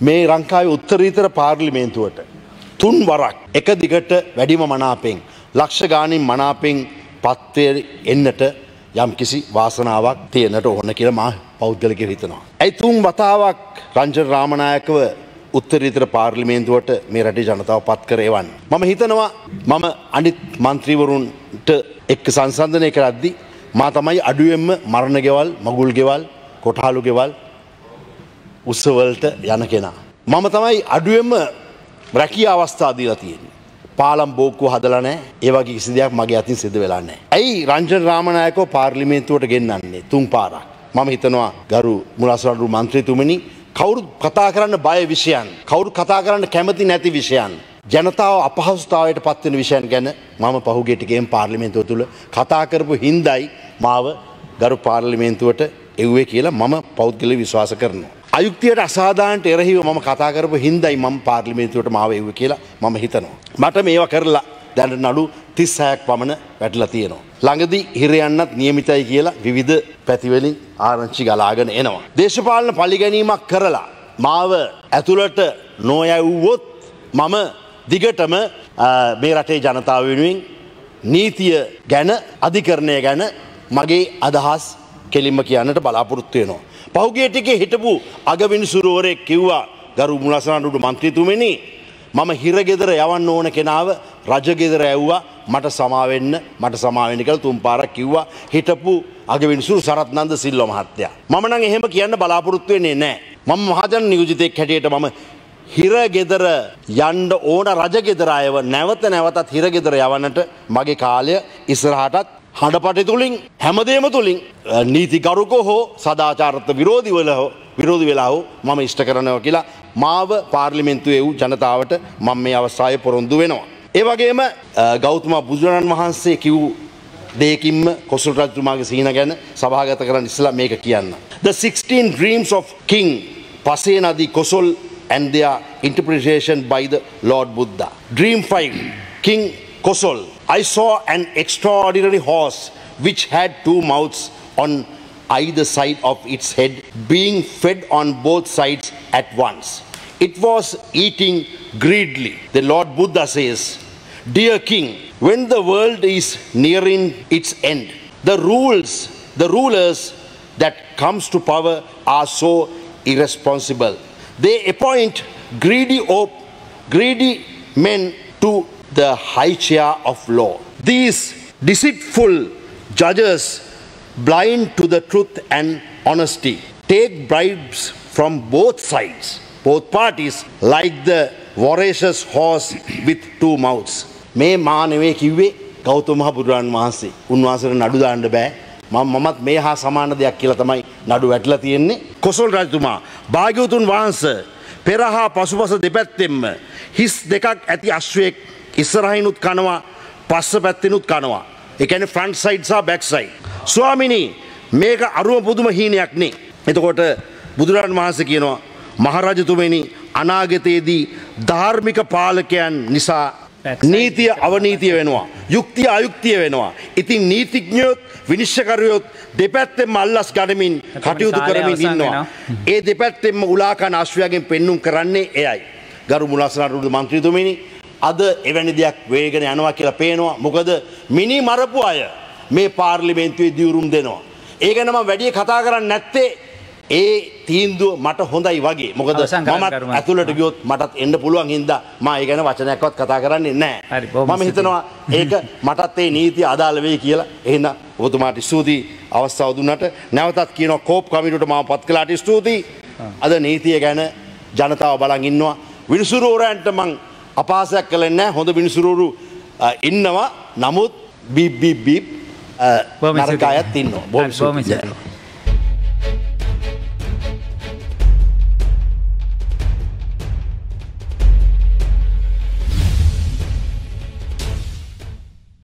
මේ රංකාවේ උත්තරීතර පාර්ලිමේන්තුවට තුන් වරක් එක දිගට වැඩිම මනාපෙන් ලක්ෂ ගානින් මනාපෙන් පත්වය එන්නට යම් කිසි වාසනාවක් තියනට ඕන කියල මා පෞද්ගලික හිතනවා. ඇයි තුන් වතාවක් රංජන රාමණයකව උත්තරීතර පාර්ලිමේන්තුවට මේ රටේ ජනතාව පත් කරේවන්. මම හිතනවා මම අනිත් මන්ත්‍රීවරුන්ට එක්ක සංසන්ධනය කරද්දි මා තමයි අඩුවෙන්ම මරණ ගෙවල් මගුල් ගෙවල් කොටහලු ගෙවල් උත්සවලට යන කෙනා. මම තමයි අඩුවෙන්ම රැකිය අවස්ථාදීලා තියෙන්නේ. පාලම් බෝක්කු හදලනෑ ඒවගේ කිසි දෙයක් මගේ අතින් සිද වෙලාන්නේ. ඇයි රංජන රාමණයකෝ පාර්ලිමේන්තුවට ගෙන්න්නන්නේ තුන් පාරක්. මම හිතනවා ගරු මුලස්වඩු මන්ත්‍රීතුමනි කවුරු කතා කරන්න බය විෂයන් කවුරු කතා කරන්න කැමති නැති විෂයන්. ජනතාව අපහසුතාවයට පත්වෙන විෂයන් ගැන මම පහුගෙටිකෙන් පාර්ලිමේන්තුව තුළ කතා කරපු හින්දයි මාව ගරු පාර්ලිමේන්තුවට එව්වේ කියලා මම පෞද්ගල විශ්වාස කරනවා. අයුක්තියට අසාධානට එරහිව මම කතා කරපු හින්දයි මම පාර්ලිමේන්තුවට මාව එව්ව කියලා මම හිතනවා. මට මේවා කරලා දැනට නඩු තිස්සයක් පමණ වැටලා තියෙනවා. ළඟදි හිරයන්නත් නියමිතයි කියලා විවිධ පැතිවලින් ආරංචි ගලාගෙන එනවා. දේශපාලන පලිගැනීමක් කරලා මාව ඇතුළට නොයැව්වොත් මම දිගටම මේ රටේ ජනතාව වෙනුවෙන් නීතිය ගැන අධිකරණය ගැන මගේ අදහස් කෙලින්ම කියන්නට බලාපොරොත්තු වෙනවා. පහුගේ ටිකේ හිටපු අගවිනිසුරුවරෙක් කිව්වා ගරු මුලසනාඩුට මන්ත්‍රීතුමනි මම හිරගෙදර යවන්න ඕන කෙනාව රජගෙදර ඇව්වා මට සමාවෙන්න මට සමාවෙන්න කළ තුම් පාරක් කිව්වා හිටපු අගවිනිසුරු සරත්නන්ද සිල්ල මහත්තයා. මම නං එහෙම කියන්න බලාපොරොත්තු වෙන්නේ නෑ. මම මහජන නියෝජිතයෙක් හැටියට මම හිරගෙදර යන්ඩ ඕන රජගෙදර අයව නැවත නැවතත් හිරගෙදර යවන්නට මගේ කාලය ඉස්සරහටත් හඬපටි තුළින් හැමදේම තුළින් නීතිකරුකෝ හෝ සදාචාරත්ත විරෝධිවල හෝ විරෝධි වෙලා හෝ මම ඉෂ්ට කරනව කියලා මාව පාර්ලිමෙන්තුවේ වූ ජනතාවට මම මේ අවස්සාය පොරොන්දු වෙනවා. ඒ වගේම ගෞතම බුදුරණන් වහන්සේ කිව් දෙකින්ම කොසල් රජතුමාගේ සීන ගැන සභාගත කරන්න ඉස්ලා මේක කියන්න. The 16 dreams of King පසේ නදී Kosol and their interpretation by the Lord Buddha. Dream 5 King Kosol I saw an extraordinary horse which had two mouths on either side of its head, being fed on both sides at once. It was eating greedily. The Lord Buddha says, Dear King, when the world is nearing its end, the rules, the rulers that comes to power are so irresponsible. They appoint greedy, greedy men to the high chair of law. These deceitful judges, blind to the truth and honesty, take bribes from both sides, both parties, like the voracious horse with two mouths. මේ මානවේ කිව්වේ ගෞතම බුදුරන් වහන්සේ උන්වහන්සේට නඩු දාන්න බෑ මම මමත් මේ හා සමාන දෙයක් කියලා තමයි නඩු වැටලා තියෙන්නේ කොසල් රජතුමා භාග්‍යවතුන් වහන්සේ පෙරහා පසුපස දෙපැත්තෙන්ම හිස් දෙකක් ඇති අශ්වයෙක් ඉස්සරහිනුත් කනවා පස්ස පැත්තිනුත් කනවා. එකන ෆ්‍රන්් සයිඩ් සහ බැක් සයි. ස්වාමිනී මේක අරුව පුදුම හීනයක් නේ. එතකොට බුදුරන් වහන්ස කියනවා මහරජතුමනි අනාගතයේදී ධාර්මික පාලකයන් නිසා නීතිය අවනීතිය වෙනවා. යුක්තිය අයුක්තිය වෙනවා. ඉතින් නීතිඥයොත් විනිශ්ෂකරයොත් දෙපැත්තෙම අල්ලස් ගඩමින් කටයුතු කරමින් ඉන්නවා. ඒ දෙපැත්තෙම උලාකන අශ්වයගෙන් පෙන්නුම් කරන්නේ එයයි. ගරු මුලසනරුද මන්ත්‍රීතුමිනි අද එවැනි දෙයක් වේගෙන යනවා කියලා පේනවා. මොකද මිනි මරපු අය මේ පාර්ලිමේන්තුවේ දියුරුම් දෙනවා. ඒක නම වැඩිය කතා කරන්න නැත්තේ ඒ තීන්දුව මට හොඳයි වගේ. මොකද මත් ඇතුළට ගියොත් මටත් එන්න පුළුවන් හින්ද ම ඒ ගැන වචනයක්වත් කතා කරන්නේ නෑ මම හිතනවා ඒක මටත් ඒ නීති අදාළ වේ කියලා. එන්න ඔබතුමාට ස්තුතියි. අවස්ථාව දුන්නට නැවතත් කියන කෝප් කමිටුට ම පත් කලාට ස්තුතියි. අද නීතිය ගැන ජනතාව බලන් ඉන්නවා. විනිසුරෝරෑන්ට මං අපාසයක් කළෙන්න හොඳ මිනිසුරුරු ඉන්නවා. නමුත් බිබ්බිබ්බිබ් නරකායත් ඉන්නවා. බොම්.